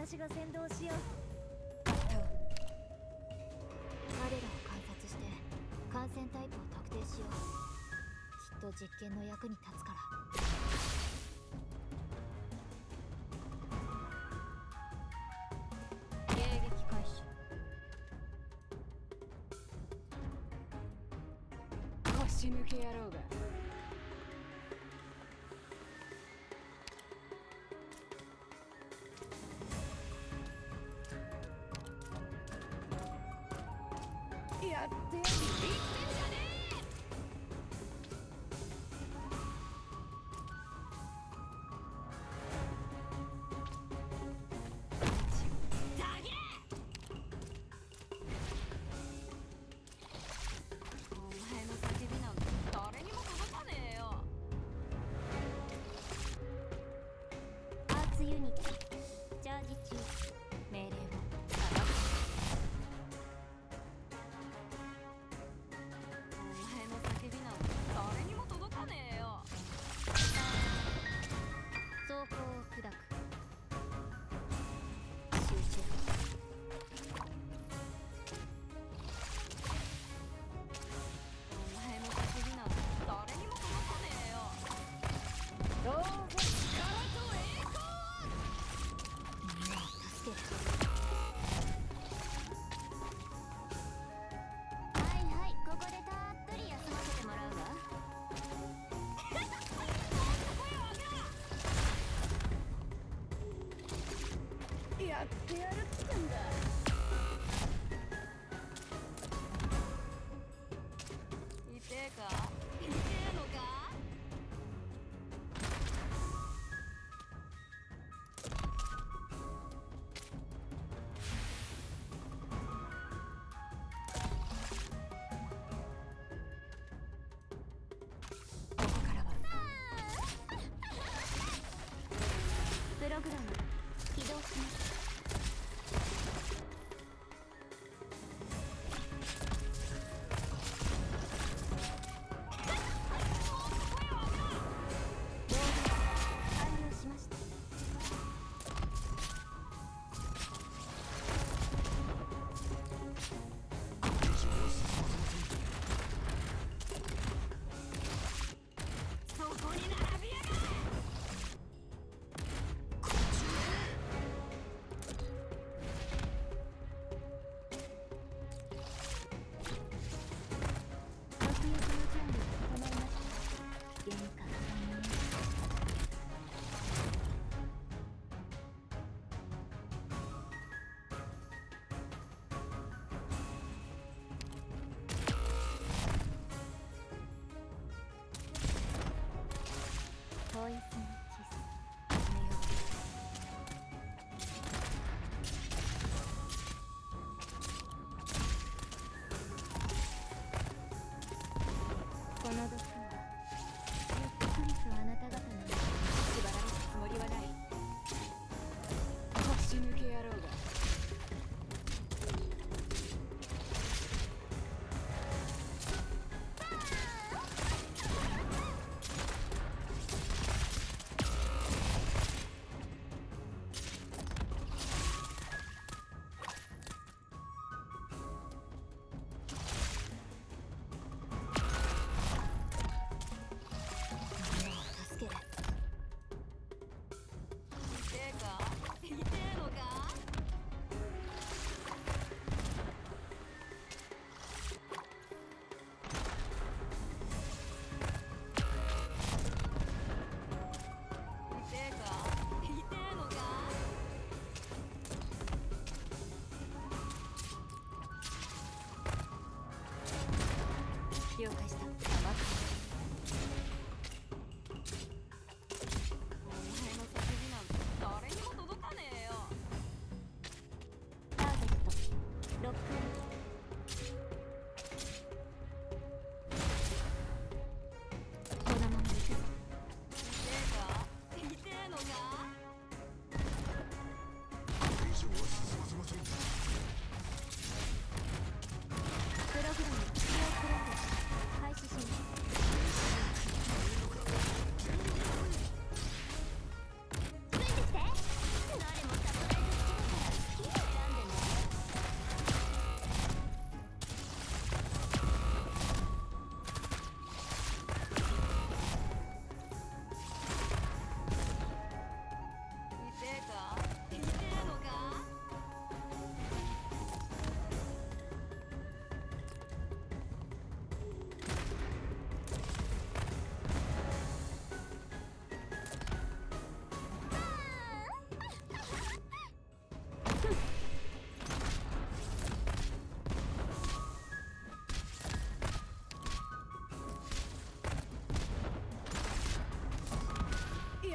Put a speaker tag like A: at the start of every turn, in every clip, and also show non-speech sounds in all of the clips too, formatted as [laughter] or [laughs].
A: 私が先導しよう。
B: 彼らを観察して感染タイプを特定しよう。きっと実験の役に立つから。Yeah.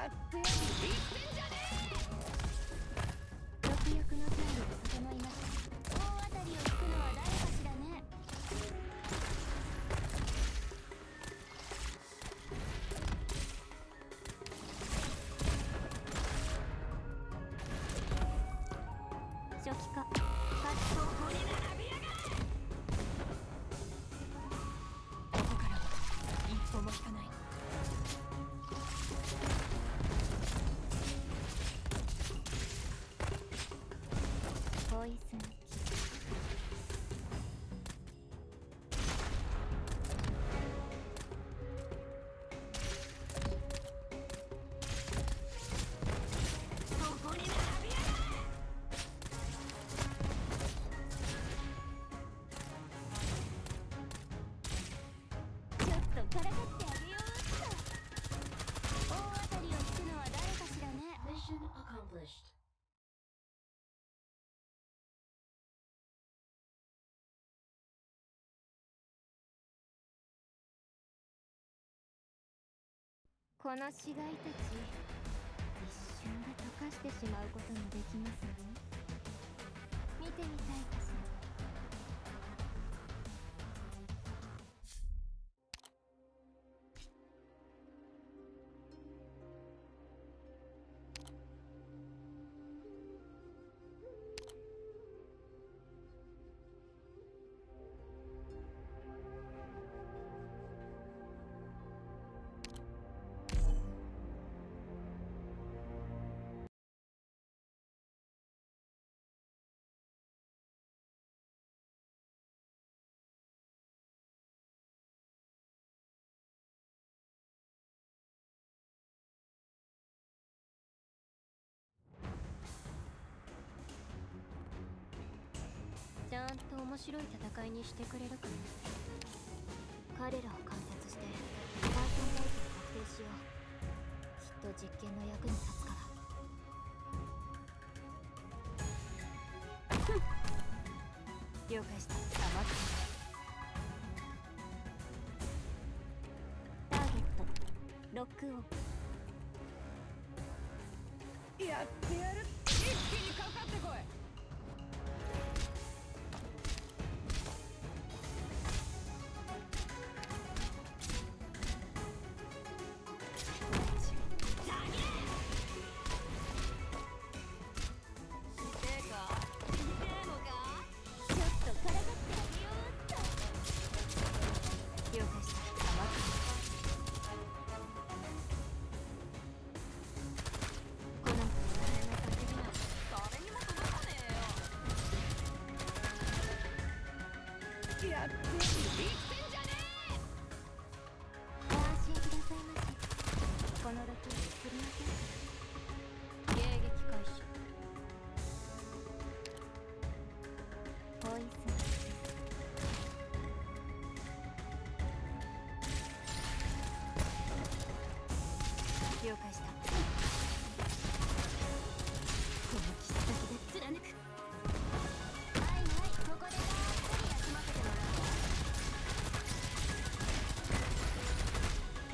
B: God damn it! こ
C: の
A: 死骸たち一瞬で溶かしてしまうこともできますわね。見てみたいかしら？んと面白い戦いにしてくれるかな彼ら。を観察してバーソンバイトを確定しようきっと実験の役に立つから [laughs]
B: 了解した。黙って
A: ターゲットロックオン
B: やってやる。って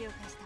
A: を貸した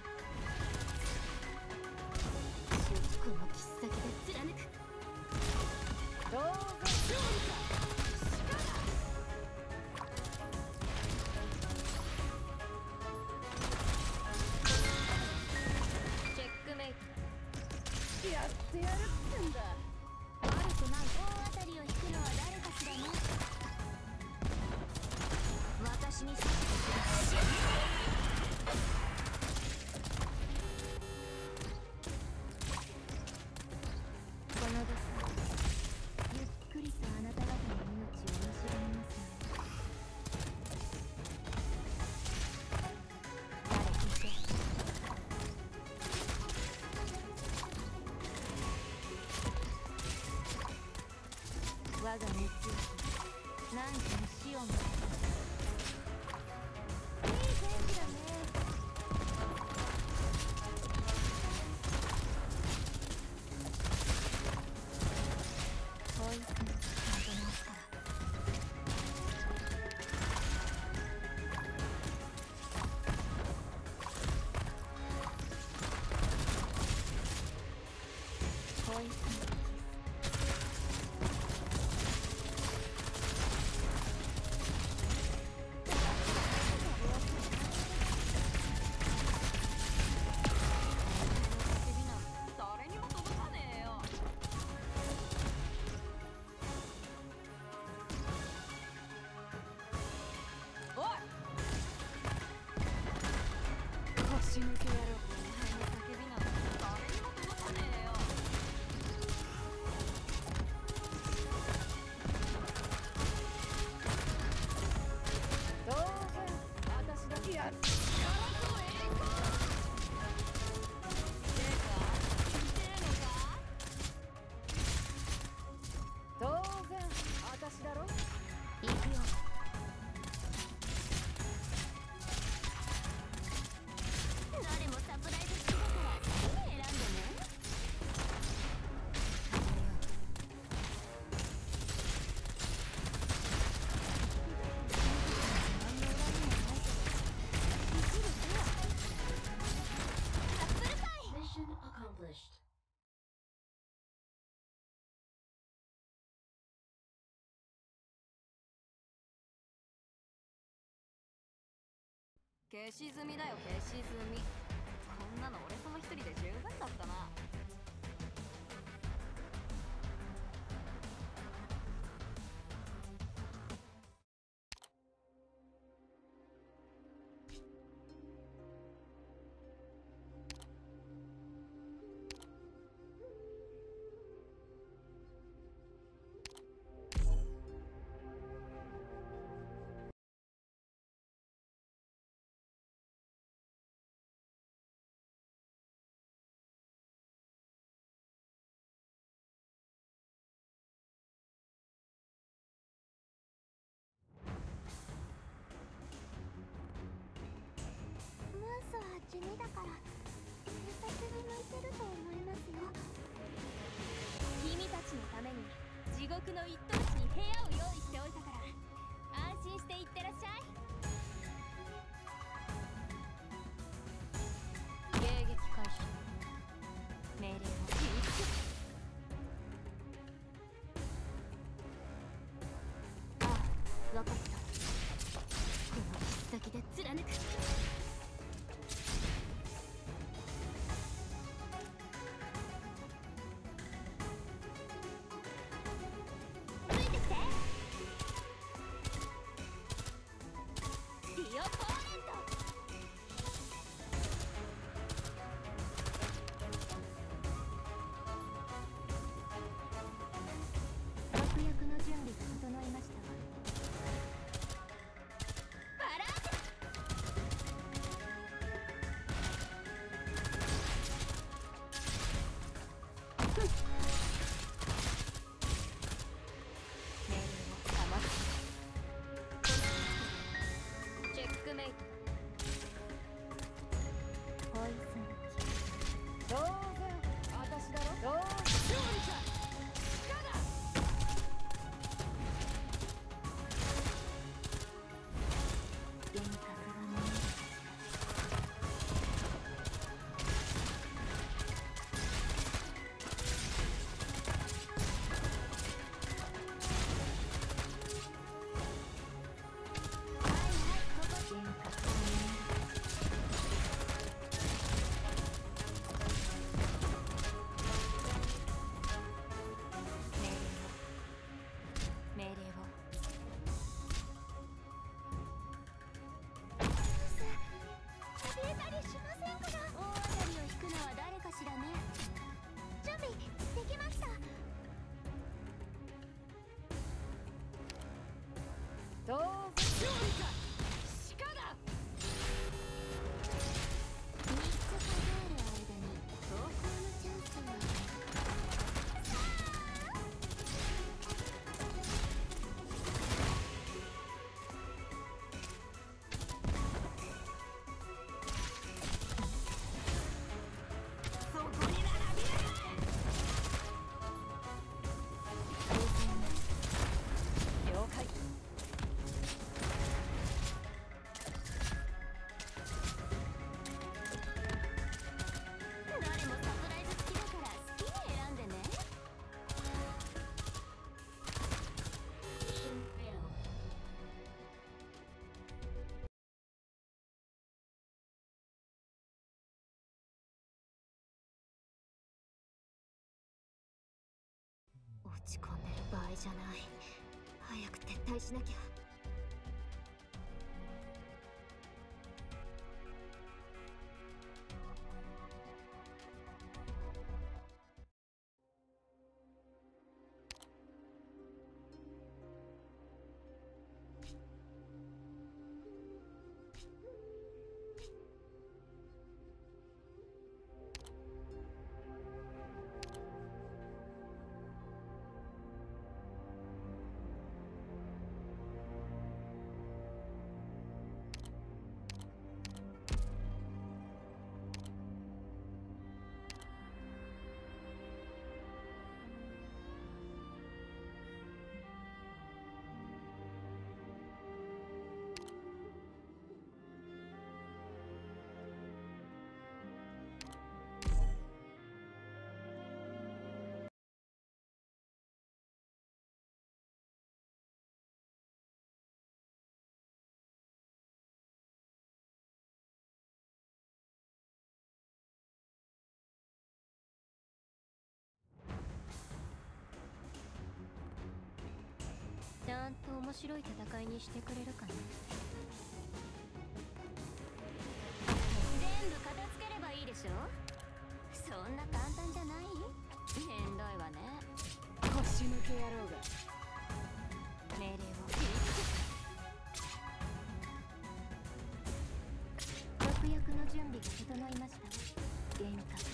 B: 消し済みだよ消し済み。こんなの俺様一人で十分だったな。
A: 分かった。この先で貫く。落ち込んでる場合じゃない。早く撤退しなきゃ。面白い戦いにしてくれるかな。
D: 全部片付ければいいでしょ？そんな簡単じゃない？めんどいわね。
B: 腰抜け野郎が。
A: 命令を。毒薬の準備が整いました。幻覚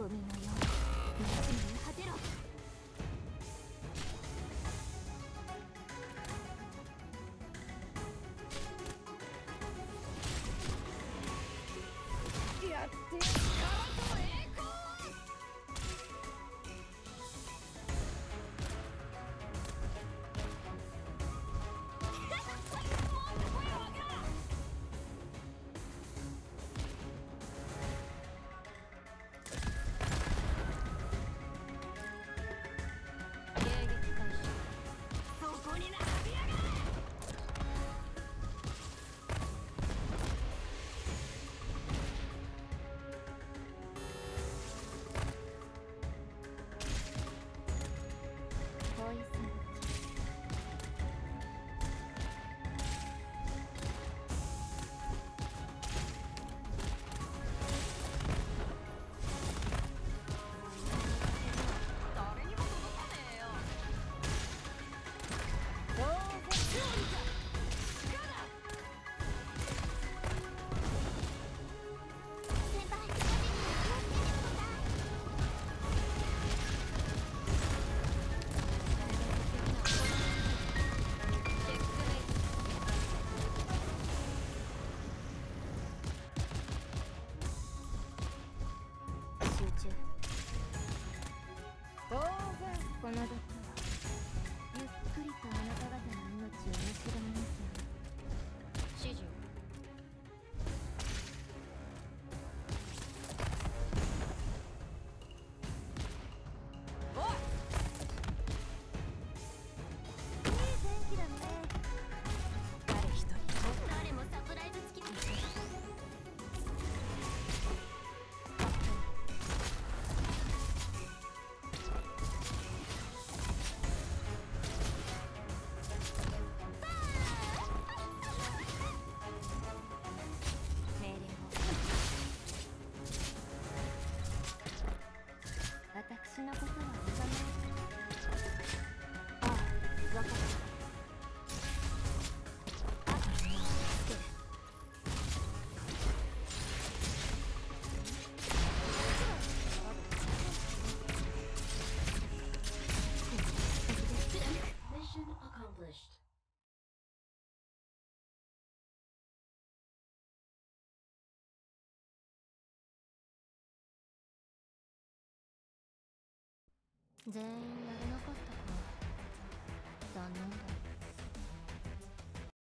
A: ゴミのように惨
B: 오늘은
D: 全員やれなかったか残念だ。